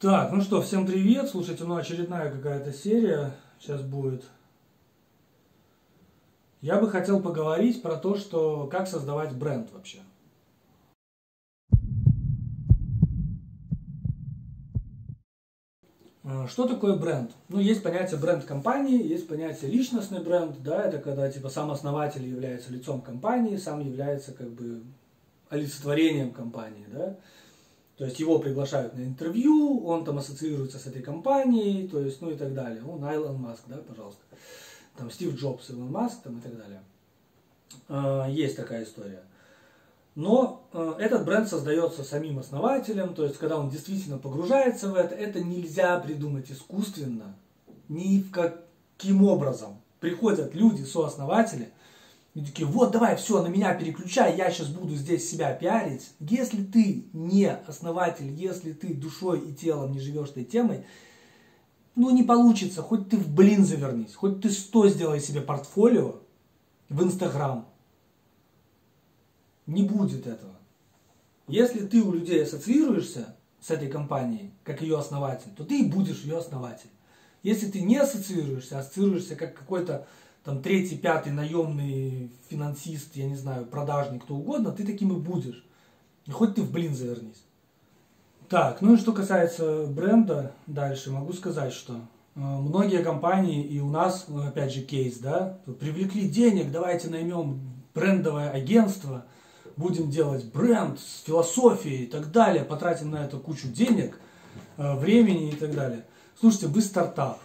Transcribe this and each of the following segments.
Так, ну что, всем привет. Слушайте, ну очередная какая-то серия сейчас будет. Я бы хотел поговорить про то, что как создавать бренд вообще. А, что такое бренд? Ну, есть понятие бренд компании, есть понятие личностный бренд, да, это когда типа сам основатель является лицом компании, сам является как бы олицетворением компании, да. То есть его приглашают на интервью, он там ассоциируется с этой компанией, то есть, ну и так далее. Он Айлон Маск, да, пожалуйста. Там Стив Джобс, Илон Маск, там и так далее. А, есть такая история. Но э, этот бренд создается самим основателем, то есть когда он действительно погружается в это, это нельзя придумать искусственно, ни в каким образом. Приходят люди, сооснователи, и такие, вот давай, все, на меня переключай, я сейчас буду здесь себя пиарить. Если ты не основатель, если ты душой и телом не живешь этой темой, ну не получится, хоть ты в блин завернись, хоть ты сто сделай себе портфолио в Инстаграм. Не будет этого. Если ты у людей ассоциируешься с этой компанией, как ее основатель, то ты и будешь ее основатель. Если ты не ассоциируешься, ассоциируешься как какой-то там третий, пятый наемный финансист, я не знаю, продажник, кто угодно, ты таким и будешь. Хоть ты в блин завернись. Так, ну и что касается бренда, дальше могу сказать, что э, многие компании, и у нас, ну, опять же, кейс, да, привлекли денег, давайте наймем брендовое агентство, будем делать бренд с философией и так далее, потратим на это кучу денег, э, времени и так далее. Слушайте, вы стартап,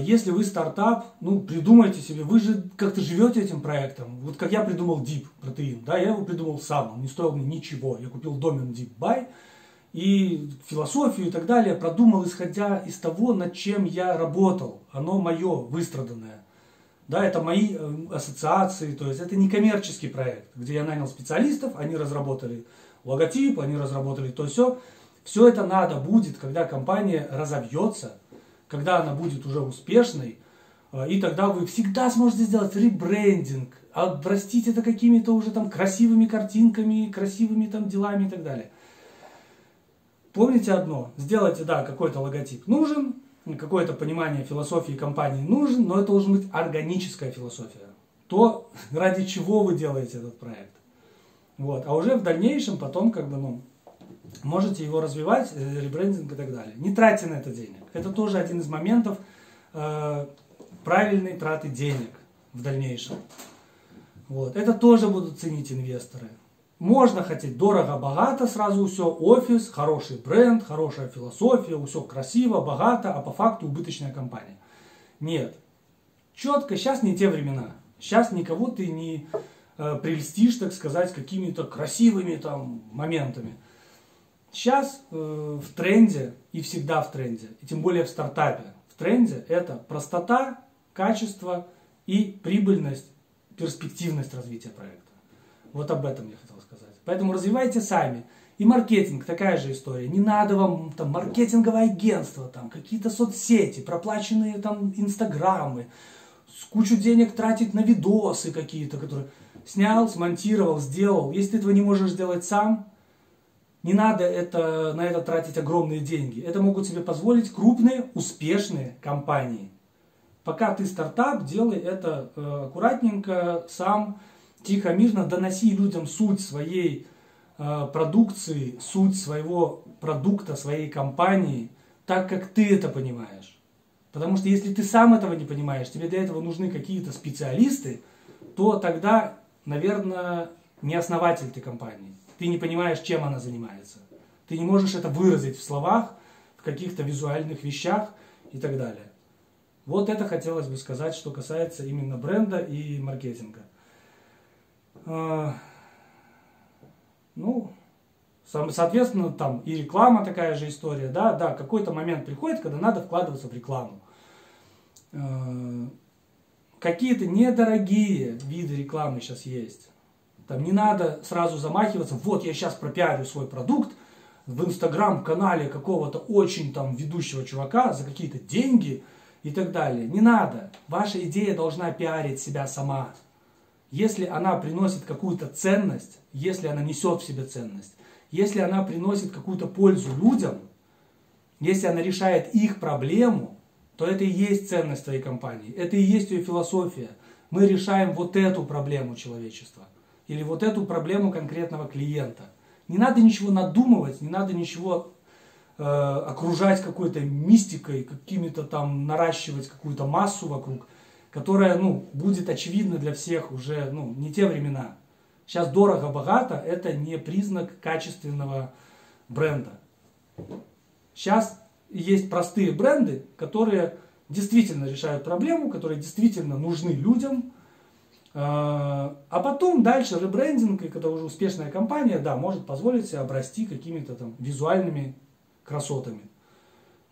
если вы стартап, ну, придумайте себе, вы же как-то живете этим проектом. Вот как я придумал Deep протеин, да, я его придумал сам, он не стоил мне ничего. Я купил домен DeepBuy и философию и так далее продумал, исходя из того, над чем я работал. Оно мое, выстраданное. Да, это мои э, ассоциации, то есть это не коммерческий проект, где я нанял специалистов, они разработали логотип, они разработали то все. Все это надо будет, когда компания разобьется, когда она будет уже успешной, э, и тогда вы всегда сможете сделать ребрендинг, обрастить это какими-то уже там красивыми картинками, красивыми там делами и так далее. Помните одно, сделайте, да, какой-то логотип нужен, какое-то понимание философии компании нужен, но это должен быть органическая философия. То, ради чего вы делаете этот проект. Вот. А уже в дальнейшем потом как бы, ну, можете его развивать, э, ребрендинг и так далее. Не тратьте на это денег. Это тоже один из моментов э, правильной траты денег в дальнейшем. Вот. Это тоже будут ценить инвесторы. Можно хотеть дорого-богато, сразу все, офис, хороший бренд, хорошая философия, все красиво, богато, а по факту убыточная компания. Нет. Четко, сейчас не те времена. Сейчас никого ты не э, прельстишь, так сказать, какими-то красивыми там моментами. Сейчас э, в тренде и всегда в тренде, и тем более в стартапе, в тренде это простота, качество и прибыльность, перспективность развития проекта. Вот об этом я хотел сказать. Поэтому развивайте сами. И маркетинг, такая же история. Не надо вам там маркетинговое агентство, там какие-то соцсети, проплаченные там инстаграмы, кучу денег тратить на видосы какие-то, которые снял, смонтировал, сделал. Если ты этого не можешь сделать сам, не надо это, на это тратить огромные деньги. Это могут себе позволить крупные, успешные компании. Пока ты стартап, делай это э, аккуратненько, сам, тихо, мирно, доноси людям суть своей э, продукции, суть своего продукта, своей компании, так как ты это понимаешь. Потому что если ты сам этого не понимаешь, тебе для этого нужны какие-то специалисты, то тогда, наверное, не основатель ты компании ты не понимаешь, чем она занимается. Ты не можешь это выразить в словах, в каких-то визуальных вещах и так далее. Вот это хотелось бы сказать, что касается именно бренда и маркетинга. А, ну, соответственно, там и реклама такая же история, да, да, какой-то момент приходит, когда надо вкладываться в рекламу. А, какие-то недорогие виды рекламы сейчас есть. Там не надо сразу замахиваться, вот я сейчас пропиарю свой продукт в инстаграм-канале какого-то очень там ведущего чувака за какие-то деньги и так далее. Не надо. Ваша идея должна пиарить себя сама. Если она приносит какую-то ценность, если она несет в себе ценность, если она приносит какую-то пользу людям, Если она решает их проблему, то это и есть ценность твоей компании, это и есть ее философия. Мы решаем вот эту проблему человечества или вот эту проблему конкретного клиента. Не надо ничего надумывать, не надо ничего э, окружать какой-то мистикой, какими-то там наращивать какую-то массу вокруг, которая, ну, будет очевидна для всех уже, ну, не те времена. Сейчас дорого-богато – это не признак качественного бренда. Сейчас есть простые бренды, которые действительно решают проблему, которые действительно нужны людям. А, потом дальше ребрендинг, и когда уже успешная компания, да, может позволить себе обрасти какими-то там визуальными красотами.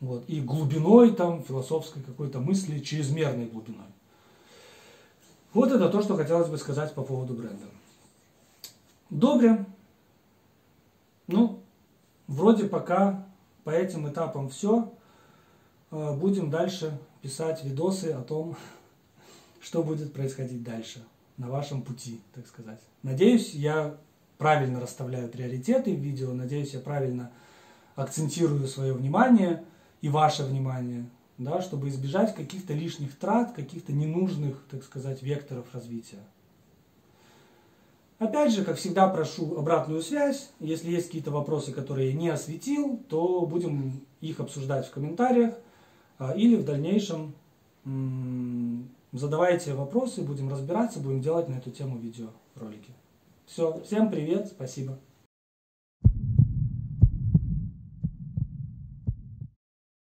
Вот. И глубиной там философской какой-то мысли, чрезмерной глубиной. Вот это то, что хотелось бы сказать по поводу бренда. Добре. Ну, вроде пока по этим этапам все. Э, будем дальше писать видосы о том, что будет происходить дальше на вашем пути, так сказать. Надеюсь, я правильно расставляю приоритеты в видео, надеюсь, я правильно акцентирую свое внимание и ваше внимание, да, чтобы избежать каких-то лишних трат, каких-то ненужных, так сказать, векторов развития. Опять же, как всегда, прошу обратную связь. Если есть какие-то вопросы, которые я не осветил, то будем их обсуждать в комментариях. А, или в дальнейшем задавайте вопросы, будем разбираться, будем делать на эту тему видеоролики. Все, всем привет, спасибо.